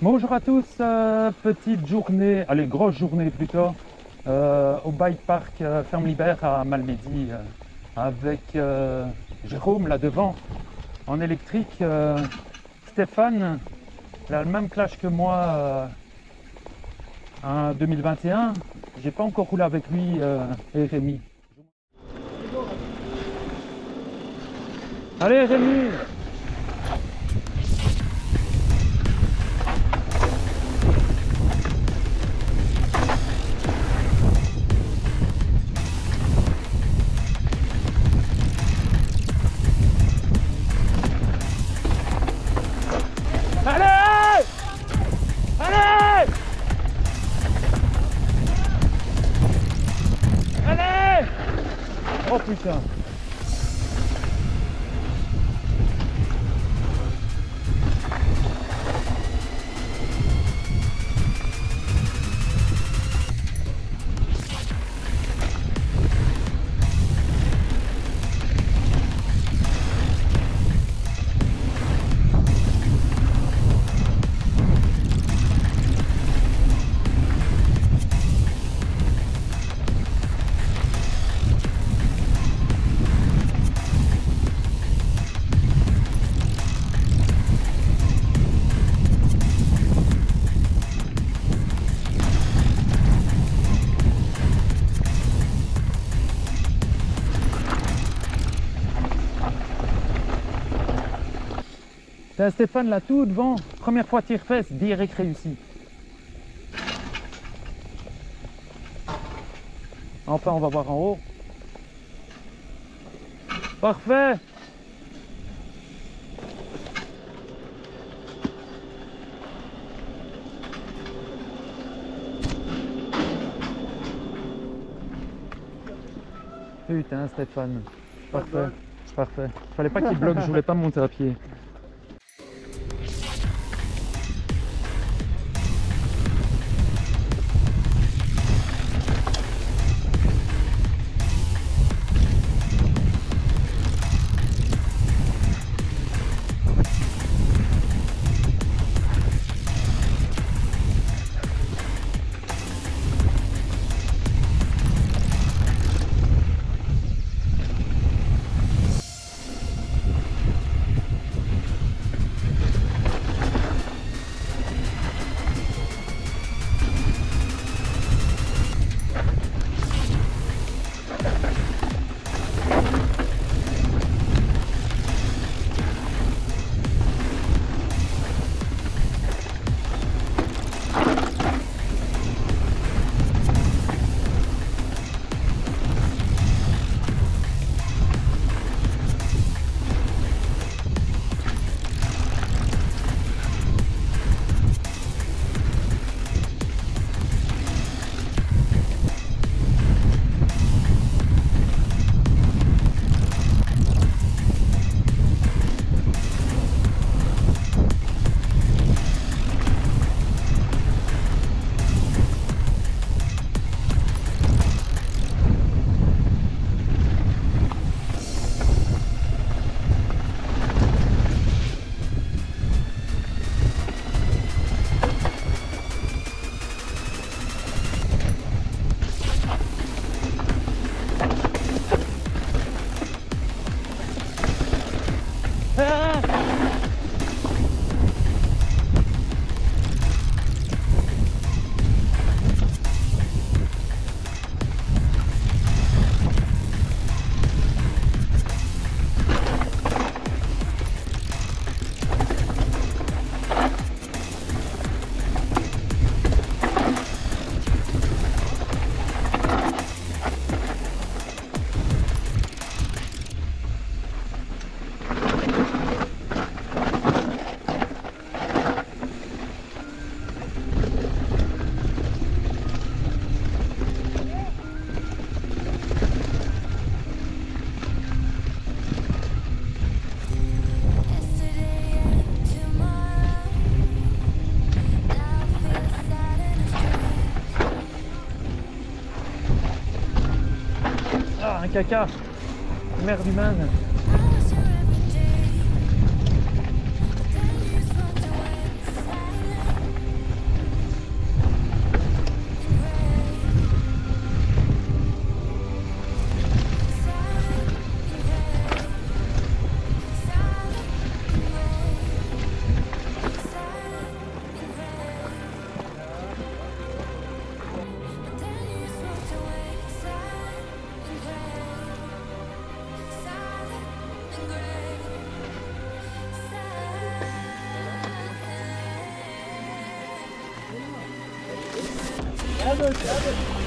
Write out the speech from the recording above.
Bonjour à tous, euh, petite journée, allez grosse journée plutôt, euh, au bike park euh, Ferme Libère à Malmedy euh, avec Jérôme là devant en électrique, euh, Stéphane, il a le même clash que moi euh, en 2021, j'ai pas encore roulé avec lui euh, et Rémi. Allez Rémi So. T'as Stéphane là tout devant, première fois tir fesse, direct réussi. Enfin on va voir en haut. Parfait Putain Stéphane, parfait, parfait. Fallait pas qu'il bloque, je voulais pas monter à pied. Caca. Merde humaine. Average, average.